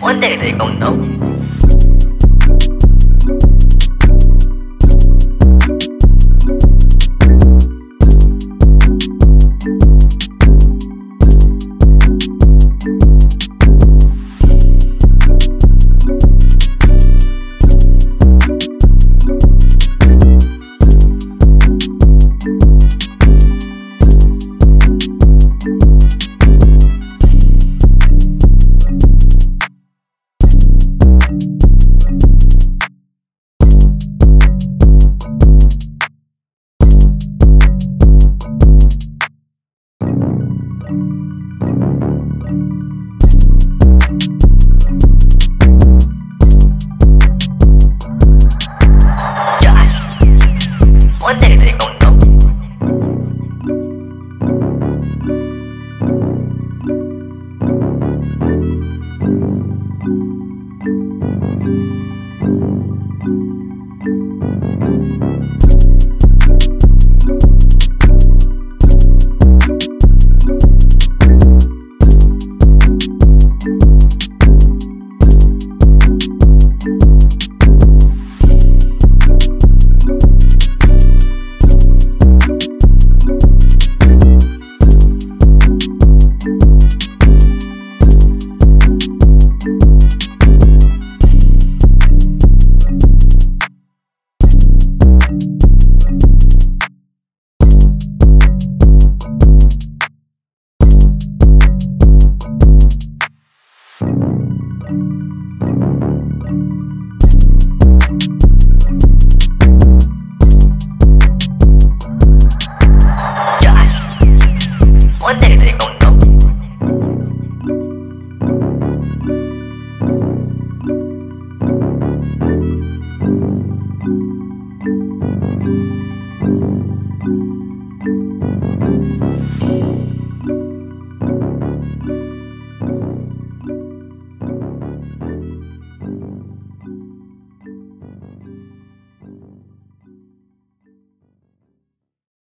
我得得共同。everything